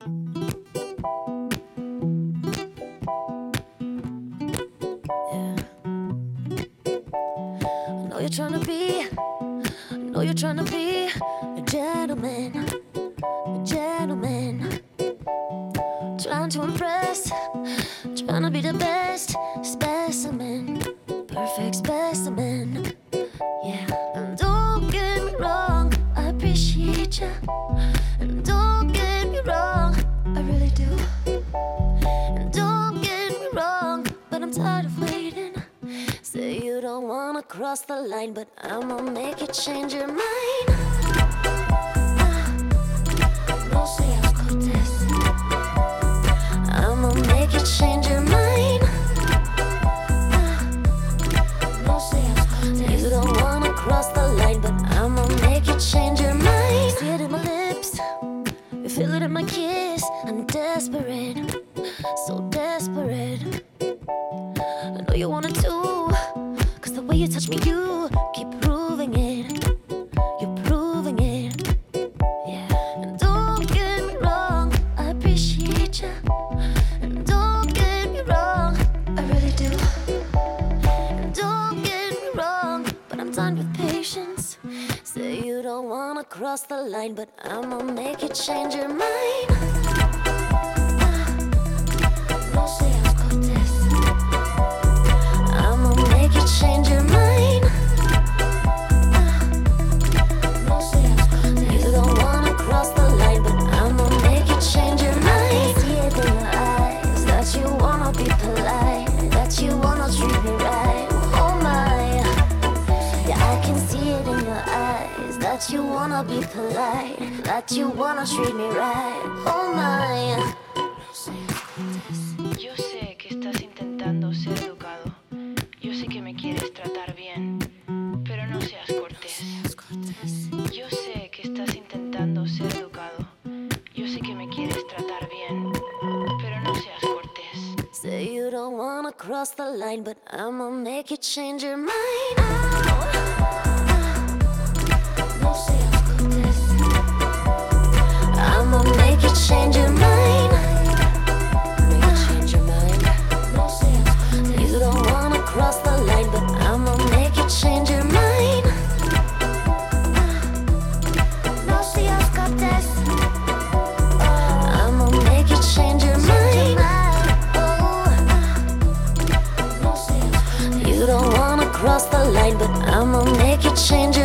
Know you're trying to be, I know you're trying to be a gentleman, a gentleman. Trying to impress, trying to be the best specimen, perfect specimen. Don't cross the line, but I'ma make you change your mind. Ah. I'ma make you change your mind. Ah. You don't wanna cross the line, but I'ma make you change your mind. See it in my lips, feel it in my kiss. I'm desperate, way you touch me, you keep proving it. You're proving it. Yeah. And don't get me wrong, I appreciate you. And don't get me wrong, I really do. And don't get me wrong, but I'm done with patience. Say you don't wanna cross the line, but I'ma make you change your mind. That you wanna be polite, that you wanna treat me right. Oh my. Yo sé que estás intentando ser educado. Yo sé que me quieres tratar bien, pero no seas cortés. Yo sé que estás intentando ser educado. Yo sé que me quieres tratar bien, pero no seas cortés. Say you don't wanna cross the line, but I'ma make you change your mind. but I'ma make you change